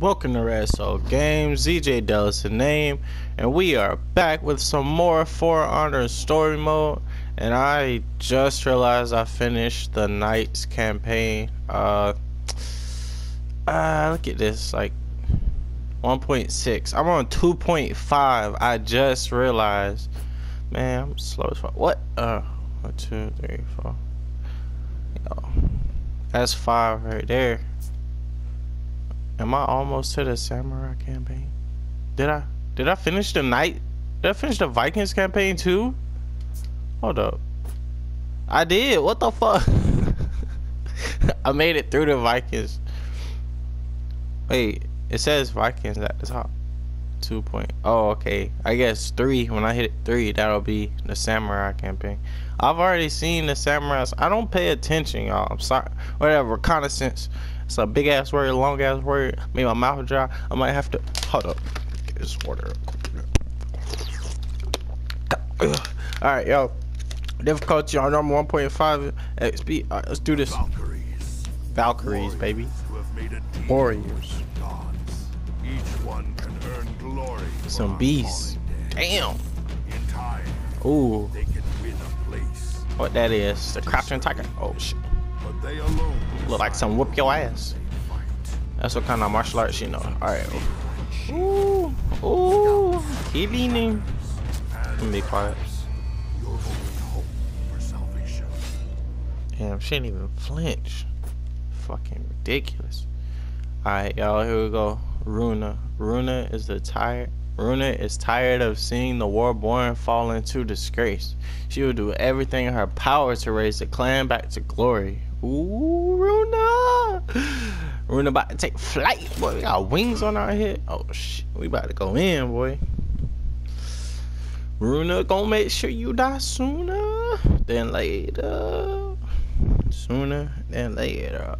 Welcome to Red Soul Games, ZJ Dell's the name, and we are back with some more For Honor story mode. And I just realized I finished the Knights campaign. Uh, uh look at this, like 1.6. I'm on 2.5. I just realized. Man, I'm slow as fuck. What? Uh, one, two, three, four. Yo, that's five right there. Am I almost to the samurai campaign? Did I did I finish the night? Did I finish the Vikings campaign too? Hold up. I did. What the fuck? I made it through the Vikings. Wait, it says Vikings at the top. Two point. Oh, okay. I guess three. When I hit three, that'll be the samurai campaign. I've already seen the samurais. I don't pay attention, y'all. I'm sorry. Whatever. Reconnaissance. It's a big ass word, long ass word. Made my mouth dry. I might have to hold up. Get this water. All right, yo. Difficulty on number 1.5 XP. All right, let's do this. Valkyries. Valkyries, baby. Who have made a deal Warriors. with the gods. Each one can earn glory. Some beasts. Damn. Time, Ooh, they can win a place. what that is? The crouching tiger. Oh shit. But they alone Look like some whoop your ass. That's what kind of martial arts you know. All right. Ooh, ooh. Keep. Let me be quiet. Your only hope for salvation. Damn, she didn't even flinch. Fucking ridiculous. Alright, y'all, here we go. Runa. Runa is the tired Runa is tired of seeing the Warborn fall into disgrace. She will do everything in her power to raise the clan back to glory. Ooh, Runa! Runa about to take flight, boy. We got wings on our head. Oh shit, we about to go in, boy. Runa gonna make sure you die sooner than later. Sooner than later.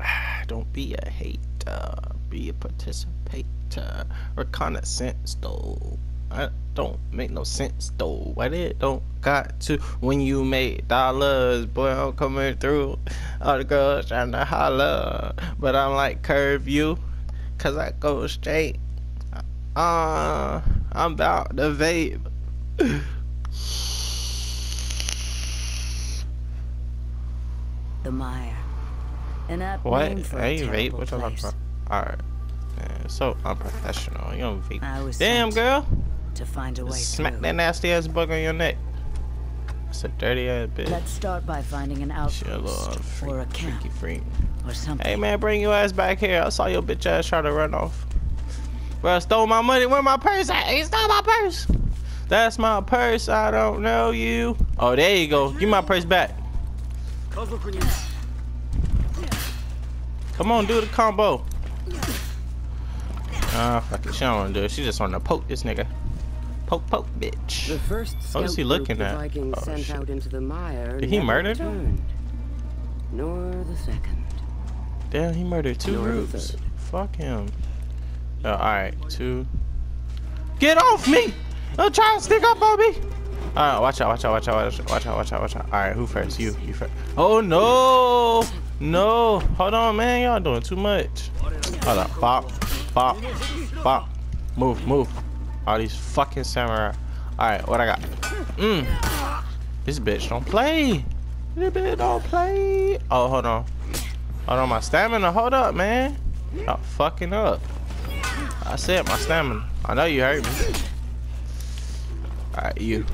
Ah, don't be a hater, be a participator. Reconnaissance though. I don't make no sense though. Why it don't got to when you make dollars, boy I'm coming through. All the girls trying to holler. But I'm like curve you. Cause I go straight. Uh I'm about to vape. The Mire. An apt What? name for Hey, a vape? terrible What you talking place. Alright. So unprofessional. You don't vape. Damn, sent girl. To find a way Smack through. that nasty ass bug on your neck. It's a dirty ass bitch. Let's start by finding an She a little outpost freak, or a camp freaky freak. or something. Hey man, bring your ass back here. I saw your bitch ass try to run off. Bro, stole my money. Where my purse at? He stole my purse. That's my purse. I don't know you. Oh, there you go. Give my purse back. Come on, do the combo. Ah, fuck it. She don't want to do it. She just want to poke this nigga. Poke, poke, bitch. The first What is he looking at? Vikings Oh, sent shit. out into the mire Did he murder returned. Nor the second. Damn, he murdered two Nor groups. Fuck him. Uh, alright, two. Get off me! Don't try to stick up on me! Alright, watch out, watch out, watch out, watch out, watch out, watch out, watch out. Alright, who first? You, you first. Oh no! No! Hold on, man. Y'all doing too much. Hold on. Bop, bop, bop. Move, move. All these fucking samurai. Alright, what I got? Mmm. This bitch don't play. This bitch don't play. Oh, hold on. Hold on, my stamina. Hold up, man. Stop fucking up. I said my stamina. I know you heard me. Alright, you.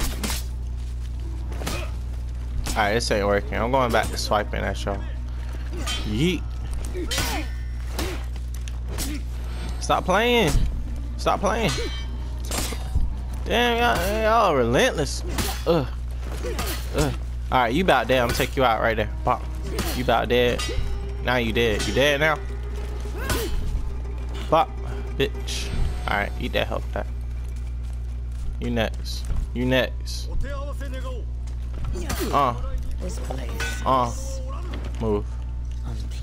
Alright, this ain't working. I'm going back to swiping at y'all. Yeet. Stop playing. Stop playing. Damn, y'all, relentless. Ugh. Ugh. Alright, you about dead. I'm take you out right there. Pop. You about dead. Now you dead. You dead now? Pop. Bitch. Alright, eat that health pack. You next. You next. Uh, uh, move.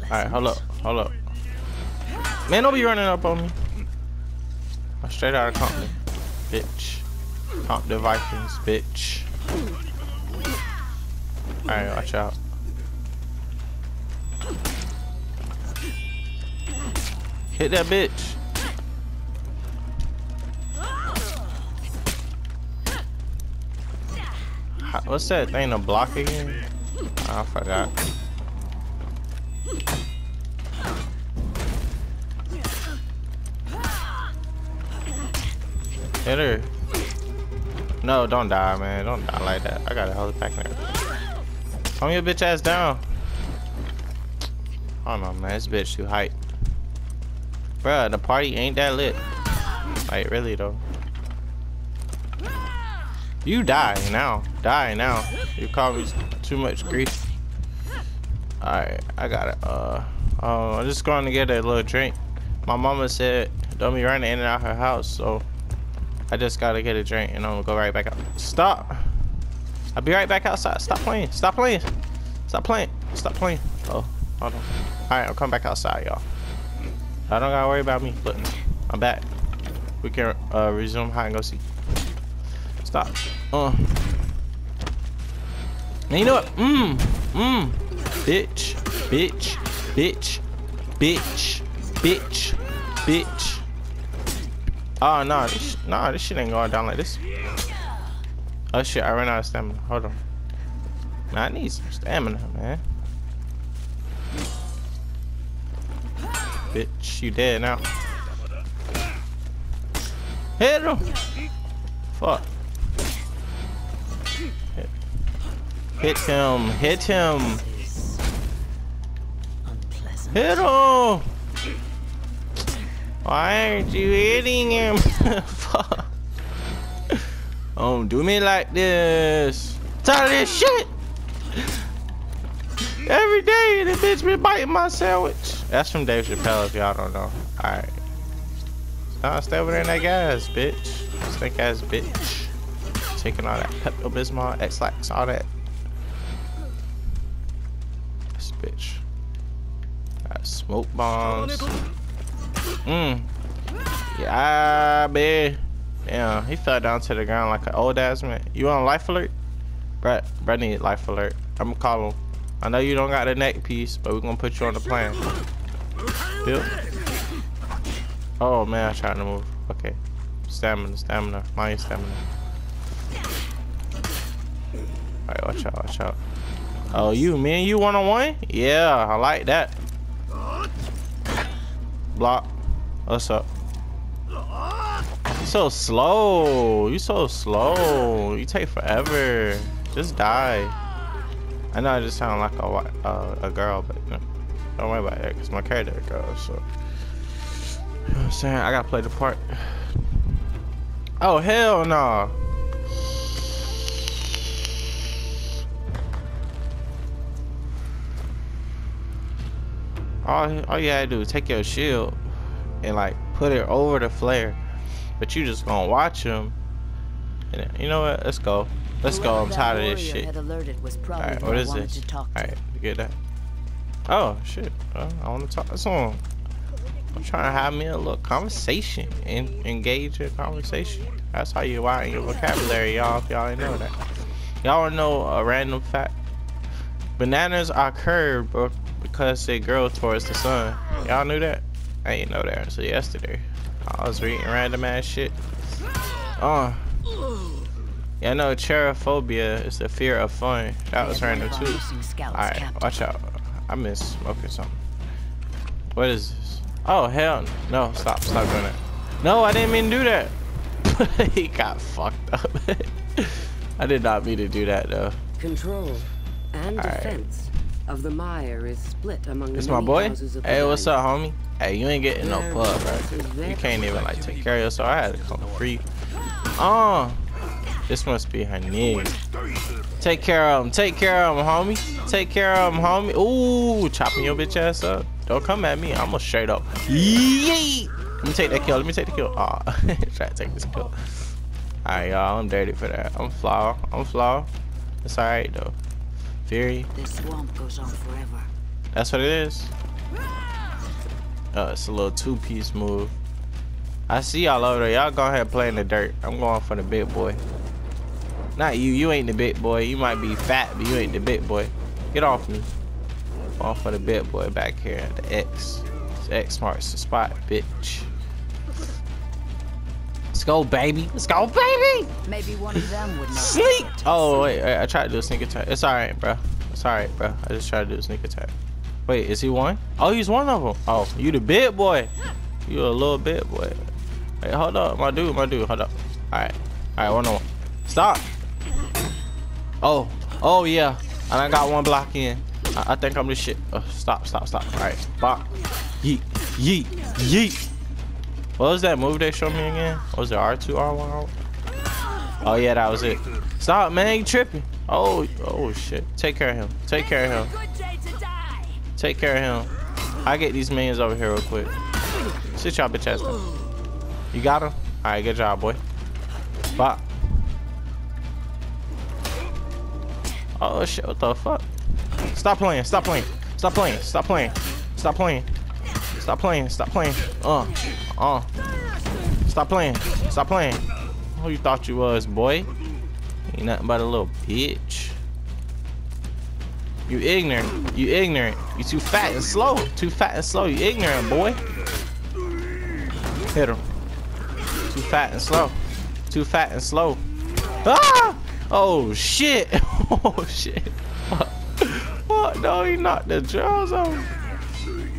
Alright, hold up. Hold up. Man, don't be running up on me. I'm straight out of company. Bitch. Comp the Vikings, bitch. Alright, watch out. Hit that bitch. What's that thing to block again? Oh, I forgot. Hit her. No, don't die, man. Don't die like that. I got a hell back there. Calm your bitch ass down. Don't know, man. This bitch too hype. Bruh, the party ain't that lit. Like, really, though. You die now. Die now. You call me too much grief. Alright, I got it. Uh, uh, I'm just going to get a little drink. My mama said don't be running in and out her house, so I just gotta get a drink and I'm gonna go right back out. Stop! I'll be right back outside. Stop playing. Stop playing. Stop playing. Stop playing. Oh, hold on. Alright, I'll come back outside, y'all. I don't gotta worry about me. Look, I'm back. We can uh, resume hide and go see. Stop. Uh. And you know what? Mmm. Mmm. Bitch. Bitch. Bitch. Bitch. Bitch. Bitch. Ah, oh no, this, nah, this shit ain't going down like this. Oh shit, I ran out of stamina. Hold on. Man, I need some stamina, man. Bitch, you dead now. Hit him! Fuck. Hit him, hit him, hit him! Why aren't you hitting him? Fuck. Don't do me like this. Tired this shit. Every day the bitch been biting my sandwich. That's from Dave Chappelle if y'all don't know. Alright. Nah, stay over there in that gas, bitch. Stink ass bitch. Taking all that Pepto Bismol, Ex-Lax, all that. This bitch. Got smoke bombs. Mmm. Yeah, babe. Damn, he fell down to the ground like an old ass man. You on life alert? Brett, Brett need life alert. I'm gonna call him. I know you don't got the neck piece, but we're gonna put you on the plan. Yep. Oh man, I'm trying to move. Okay. Stamina, stamina. Your stamina. Alright, watch out, watch out. Oh, you, man, you one on one? Yeah, I like that. Block. What's up? You so slow. You so slow. You take forever. Just die. I know I just sound like a uh, a girl, but no, don't worry about it, cause my character a girl. So, you know what I'm saying? I gotta play the part. Oh hell no! All, all you gotta do is take your shield and like put it over the flare. But you just gonna watch him. And you know what? Let's go. Let's go. I'm tired of this shit. Alright, what is what I is wanted this? To talk to. Alright, get that. Oh shit. I wanna talk to someone. I'm trying to have me a little conversation and engage in conversation. That's how you widen your vocabulary, y'all, if y'all ain't know that. Y'all know a random fact? Bananas are curved because they grow towards the sun. Y'all knew that? I didn't know that until yesterday. I was reading random ass shit. Oh. Yeah, I know cherophobia is the fear of fun. That was random one of our too. Alright, watch out. I miss smoking something. What is this? Oh, hell no. Stop. Stop doing that. No, I didn't mean to do that. he got fucked up. I did not mean to do that, though. Control and Alright. defense of the mire is split among the my many boy? houses of the Hey, what's up, homie? Hey, you ain't getting no Their pub, bro. You can't even, like, take care of yourself. I had to come free. Oh. This must be her nigga. Take care of him. Take care of him, homie. Take care of him, homie. Ooh, chopping your bitch ass up. Don't come at me. I'm gonna straight up. Yeet. Let me take that kill. Let me take the kill. Aw, ah. try to take this kill. Alright, y'all. I'm dirty for that. I'm flaw. I'm flaw. It's alright, though. Fury. This swamp goes on forever. That's what it is. Uh, it's a little two-piece move. I see y'all over there. Y'all go ahead and play in the dirt. I'm going for the big boy. Not you. You ain't the big boy. You might be fat, but you ain't the big boy. Get off me. Going for the big boy back here. At the X. X marks the spot, bitch. Let's go, baby. Let's go, baby. Maybe one of them would know. Sneak. Oh wait, wait, I tried to do a sneak attack. It's all right, bro. It's all right, bro. I just tried to do a sneak attack. Wait, is he one? Oh, he's one of them. Oh, you the big boy. You a little bit boy. Hey, hold up, my dude, my dude. Hold up. All right, all right, one on one. Stop. Oh, oh yeah. And I got one block in. I, I think I'm the shit. Oh, stop, stop, stop. All right, bop. Yeet, yeet, yeet. What was that move they showed me again? Was it R2, R1? Oh yeah, that was it. Stop, man, you tripping. Oh, oh shit. Take care of him. Take care of him. Take care of him. I get these minions over here real quick. Sit y'all bitch ass down. You got him? Alright, good job, boy. Bop. Oh shit, what the fuck? Stop playing, stop playing, stop playing, stop playing, stop playing, stop playing, stop playing. Uh, uh. Stop playing, stop playing. Who you thought you was, boy? Ain't nothing but a little bitch. You ignorant. You ignorant. You too fat and slow. Too fat and slow. You ignorant, boy. Hit him. Too fat and slow. Too fat and slow. Ah! Oh shit. Oh shit. What? No, he knocked the jaws off.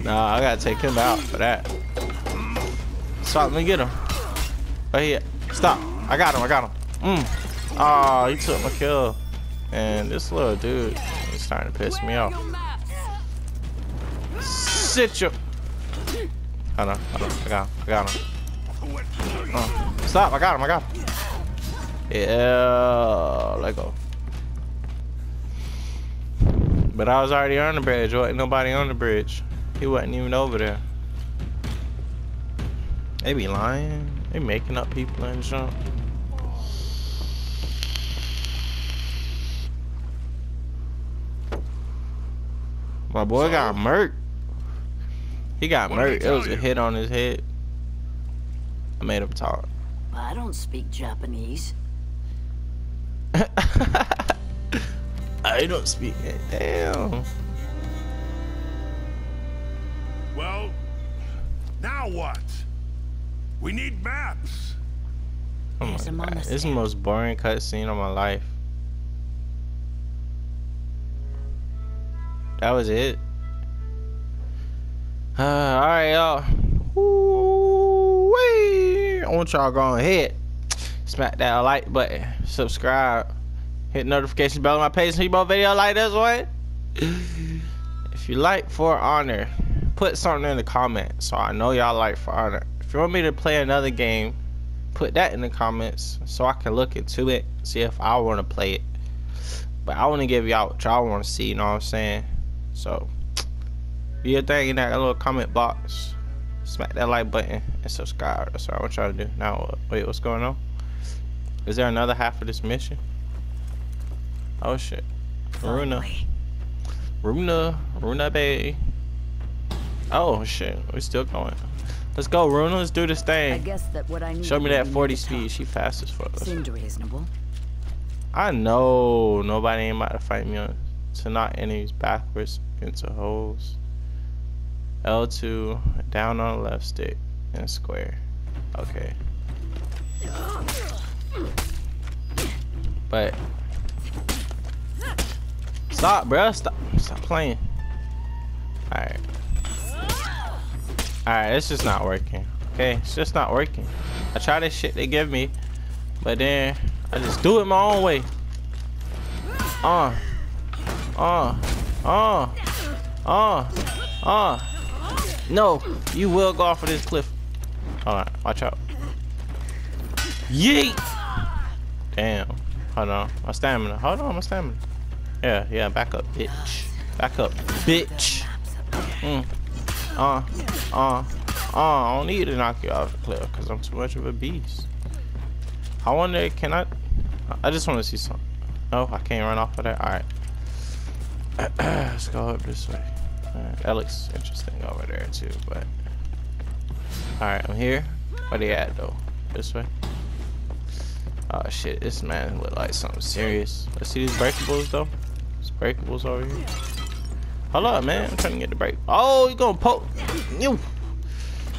Nah, I gotta take him out for that. Stop, let me get him. Right here. Stop. I got him. I got him. Mm. Oh, he took my kill. And this little dude starting to piss me off. Sit your. Hold on, hold on. I got him. I got him. Uh, stop. I got him. I got him. Yeah. Let go. But I was already on the bridge. Wasn't nobody on the bridge. He wasn't even over there. They be lying. They making up people and jump. My boy got murked. He got What did murked. It was tell a hit on his head. I made him talk. I don't speak Japanese. I don't speak it. Damn. Well, now what? We need maps. Oh my God. This is the most boring cutscene of my life. That was it. Uh, all right, y'all. Woo-wee. I want y'all go ahead, smack that like button, subscribe, hit notification bell on my page so you more video like this one. If you like For Honor, put something in the comments so I know y'all like For Honor. If you want me to play another game, put that in the comments so I can look into it, see if I want to play it. But I want to give y'all what y'all want to see, you know what I'm saying? So, do your thing in that little comment box. Smack that like button and subscribe. That's what I want y'all to do. Now, uh, wait, what's going on? Is there another half of this mission? Oh shit. Runa. Runa. Runa Bay. Oh shit. We're still going. Let's go, Runa. Let's do this I thing. guess that what I need. Show me that 40 speed. She fast as fuck. Seemed reasonable. I know nobody ain't about to fight me on to knock enemies backwards into holes. L2 down on left stick and square. Okay. But stop, bruh. Stop. Stop playing. All right. All right. It's just not working. Okay, it's just not working. I try this shit they give me, but then I just do it my own way. Uh, uh, uh, uh, uh. No, you will go off of this cliff. On, watch out. Yeet! Damn. Hold on, my stamina. Hold on, my stamina. Yeah, yeah, back up, bitch. Back up, bitch. Mm. Uh, uh, uh, I don't need to knock you off the cliff because I'm too much of a beast. I wonder, can I? I just want to see something. No, I can't run off of that. All right. Let's go up this way. Alright, that looks interesting over there too, but. All right, I'm here. Where they at though? This way. Oh shit, this man look like something serious. Let's see these breakables though. These breakables over here. Hold up, man. I'm trying to get the break. Oh, you gonna poke? You.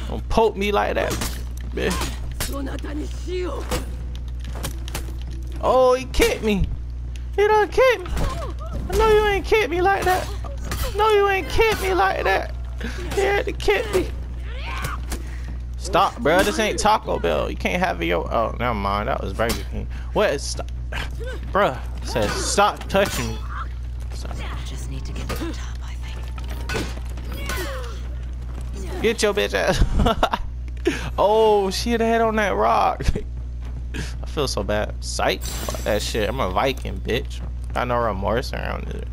Don't poke me like that. bitch. Oh, he kicked me. He done kicked me. Know you ain't kicked me like that. No, you ain't kicked me like that. You had to kick me. Stop, bro. This ain't Taco Bell. You can't have your. Oh, never mind. That was Burger King. What? Stop, bruh. Says stop touching me. Stop. Just need to get to the top, I think. Get your bitch ass. oh, she had a head on that rock. I feel so bad. Psych. Fuck that shit. I'm a Viking, bitch. Got no remorse around it.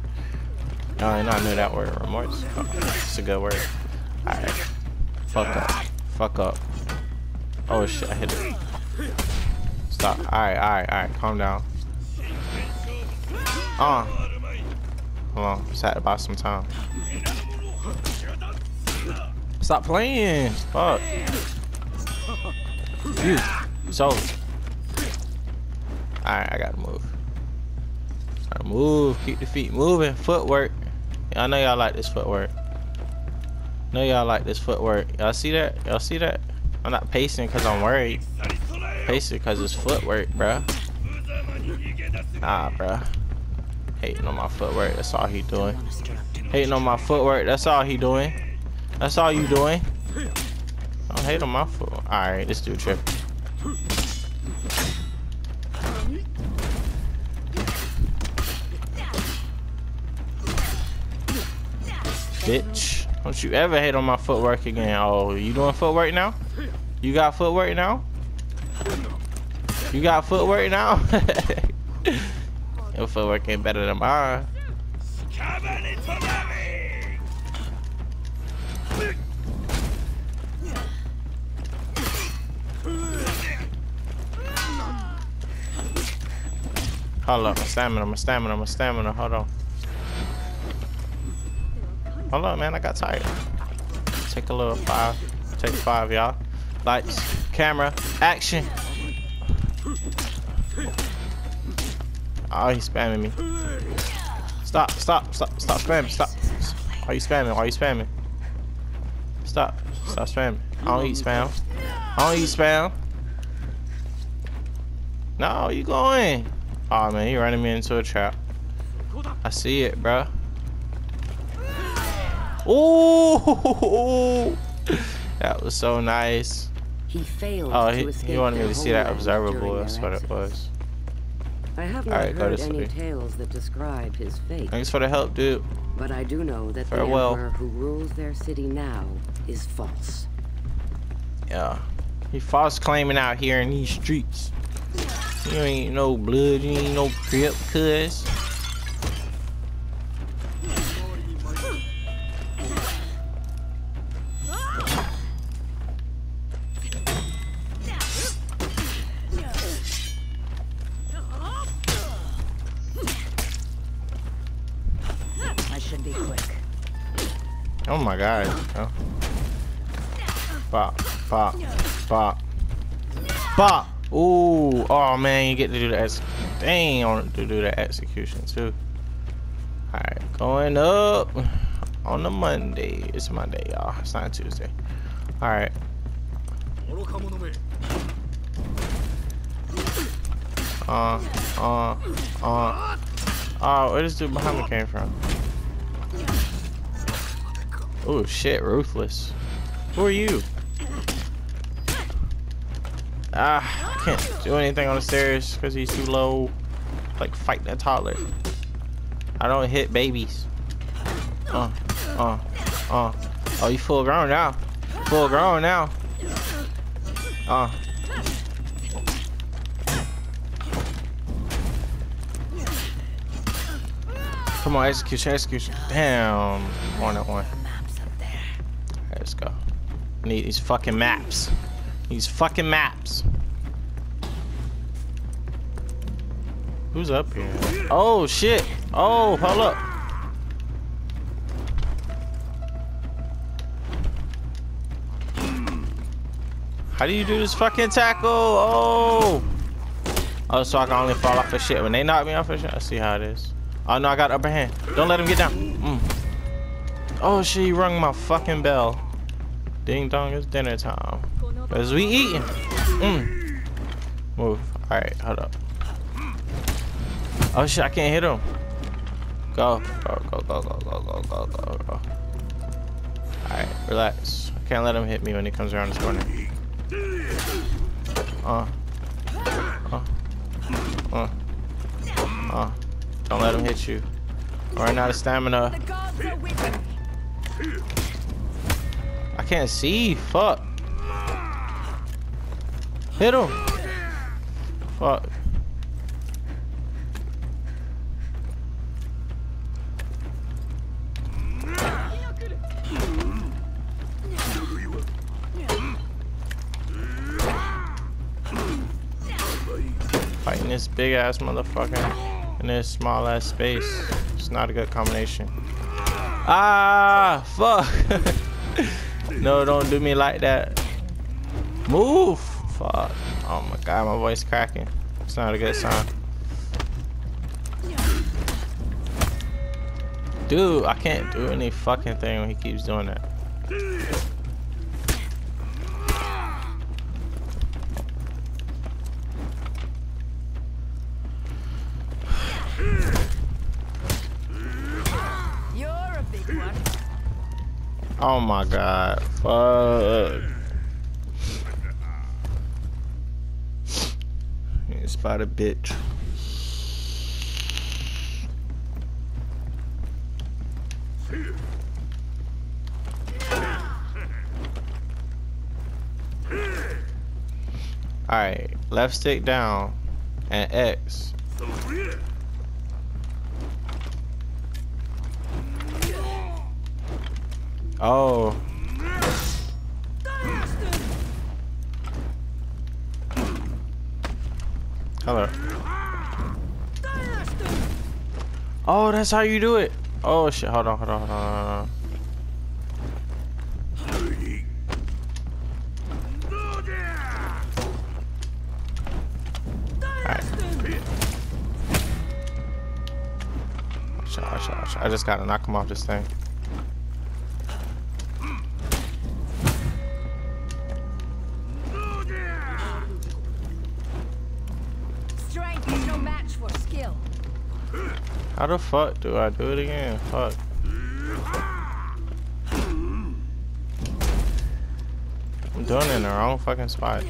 No, I know I knew that word. Remorse. Oh, it's a good word. Alright. Fuck up. Fuck up. Oh shit, I hit it. Stop. Alright, alright, alright. Calm down. Uh. Hold on. Just had to buy some time. Stop playing. Fuck. You. So. Alright, I gotta move. Move. Keep the feet moving. Footwork. I know y'all like this footwork. know y'all like this footwork. Y'all see that? Y'all see that? I'm not pacing because I'm worried. Pacing because it's footwork, bruh. Nah, bruh. Hating on my footwork. That's all he doing. Hating on my footwork. That's all he doing. That's all you doing. Don't hate on my foot. Alright, this dude tripping. Bitch. Don't you ever hate on my footwork again. Oh, you doing footwork now? You got footwork now? You got footwork now? Your footwork ain't better than mine. Hold up, my stamina, my stamina, my stamina. Hold on. Hold on, man. I got tired. Take a little five. Take five, y'all. Lights, camera, action. Oh, he's spamming me. Stop, stop, stop, stop spamming, stop. Why you spamming? Why you spamming? Stop, stop spamming. I don't eat spam. I don't eat spam. No, you going? Oh man, he running me into a trap. I see it, bruh. Ooh, that was so nice. He failed Oh, he, he wanted me to see that observable. That's what it was. I have not Alright, go heard any way. tales that describe his fate, Thanks for the help, dude. but I do know that the Farewell. emperor who rules their city now is false. Yeah. He false claiming out here in these streets. You ain't no blood, you ain't no crip, cuz. Quick. Oh my god. Oh. Bop, bop, bop. Bop! Ooh, oh man, you get to do the ex- dang, to do the execution too. Alright, going up on the Monday. It's Monday, y'all. It's not Tuesday. Alright. Uh, uh, uh. Oh, where this dude behind me came from? Oh shit, ruthless. Who are you? Ah, I can't do anything on the stairs because he's too low. Like fight that toddler. I don't hit babies. Uh, uh, uh. Oh, you full grown now. Full grown now. Uh. Come on, execution, execution. Damn. One at one. I need these fucking maps. These fucking maps. Who's up here? Oh shit. Oh, hold up. How do you do this fucking tackle? Oh. Oh, so I can only fall off of shit. When they knock me off of shit, I see how it is. Oh no, I got upper hand. Don't let him get down. Mm. Oh shit, he rung my fucking bell. Ding dong, it's dinner time. As we eating. Mm. Move. Alright, hold up. Oh shit, I can't hit him. Go. Go, go, go, go, go, go, go, go. Alright, relax. I can't let him hit me when he comes around this corner. Uh. Uh. Uh. Uh. Don't let him hit you. Run out of stamina. Can't see. Fuck. Hit him. Fuck. Fighting this big ass motherfucker in this small ass space. It's not a good combination. Ah, fuck. no, don't do me like that. Move. Fuck. Oh my god, my voice cracking. It's not a good sign. Dude, I can't do any fucking thing when he keeps doing that. Oh my god. Fuck. Spot a bitch. Alright, left stick down and X. Oh. Hello. Oh, that's how you do it. Oh shit, hold on, hold on, hold on. Out. I just gotta knock him off this thing. How the fuck do I do it again? Fuck. I'm doing it in the wrong fucking spot.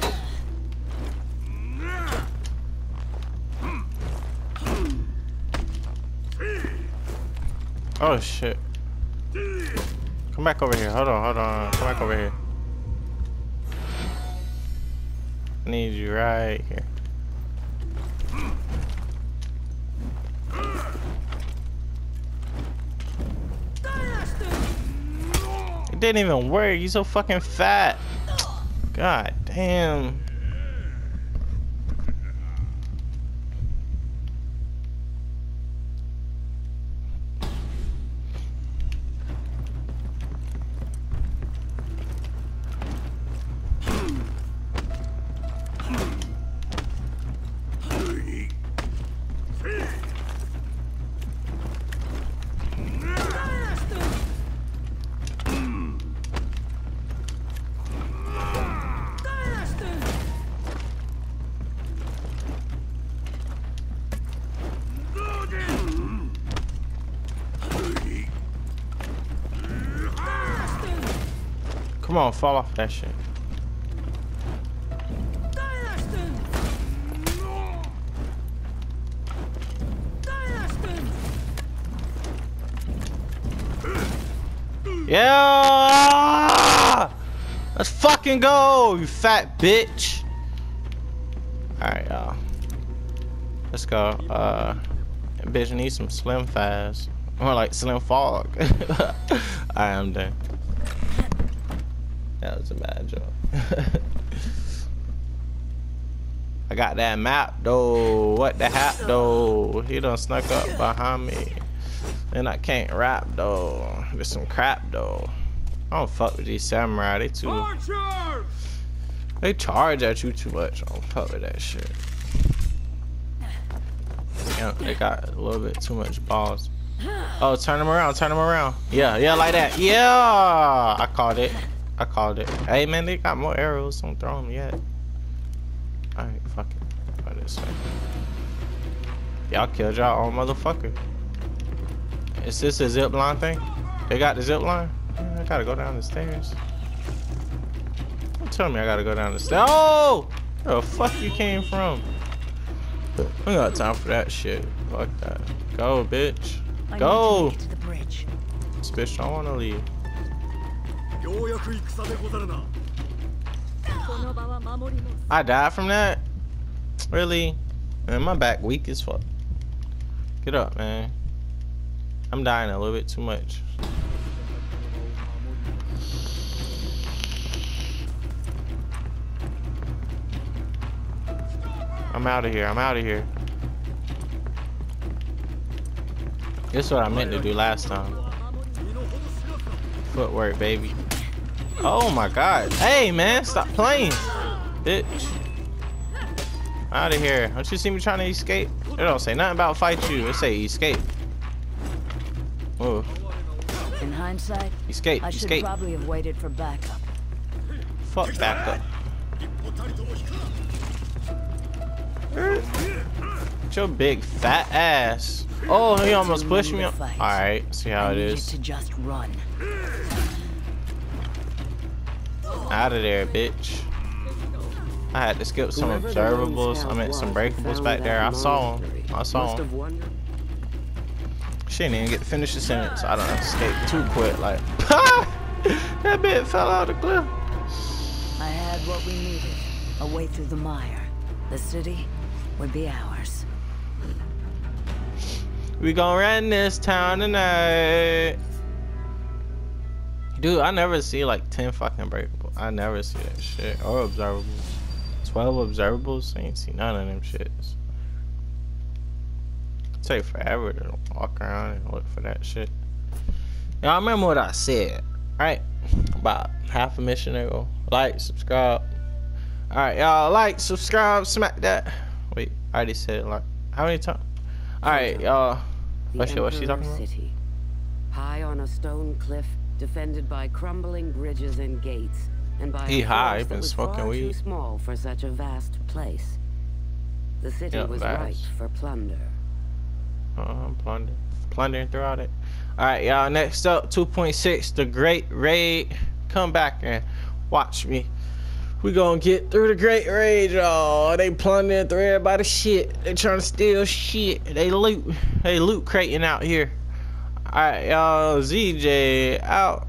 Oh shit. Come back over here. Hold on, hold on. Come back over here. I need you right here. It didn't even work. You so fucking fat. God damn. Come on, fall off that shit. Yeah! Let's fucking go, you fat bitch. Alright, y'all. Let's go. Uh, bitch needs some slim fast. More like slim fog. I am done. That was a bad joke. I got that map though. What the hap though? He done snuck up behind me. And I can't rap though. There's some crap though. I don't fuck with these samurai. They too. They charge at you too much. I don't fuck with that shit. Yeah, they got a little bit too much balls. Oh, turn them around, turn them around. Yeah, yeah, like that. Yeah, I caught it. I called it. Hey man, they got more arrows. Don't throw them yet. Alright, fuck it. Go this way. Y'all killed y'all own motherfucker. Is this a zip line thing? They got the zip line? I gotta go down the stairs. Don't tell me I gotta go down the stairs. Oh! Where the fuck you came from? We got time for that shit. Fuck that. Go, bitch. I Go! need to make to the bridge. This bitch don't wanna leave. I died from that? Really? Man, my back weak as fuck. Get up, man. I'm dying a little bit too much. I'm out of here. I'm out of here. This is what I meant to do last time. Footwork, baby. Oh my god. Hey man, stop playing. Bitch. Out of here. Don't you see me trying to escape? It don't say nothing about fight you. It say escape. Oh. In hindsight, escape, I should escape. probably have waited for backup. Fuck backup. Get your big fat ass. Oh, he almost pushed me. All right, see how it is. To just run. Out of there, bitch. I had to skip some Whoever the lone observables. I meant some breakables back there. I saw him. I saw him. She didn't even get to finish the sentence. I don't escape too quick. Like, that bit fell out of the cliff. I had what we needed. A way through the mire. The city would be ours. We gon' run this town tonight. Dude, I never see like 10 fucking breakable. I never see that shit. Or observables. 12 observables? I ain't see none of them shits. Take forever to walk around and look for that shit. Y'all remember what I said, right? About half a mission ago. Like, subscribe. Alright, y'all like, subscribe, smack that. Wait, I already said it like how many times? Alright, y'all. What's she- what's she talking about? City. High on a stone cliff, defended by crumbling bridges and gates, and by He a high, that been was smoking far weed. too small for such a vast place. The city was vast. ripe for plunder. Uh, plunder, plundering throughout it. All right, y'all. Next up, 2.6, the Great Raid. Come back and watch me. We gonna get through the Great Raid, y'all. They plundering through everybody's shit. They trying to steal shit. They loot. They loot crating out here. All right, y'all. ZJ out.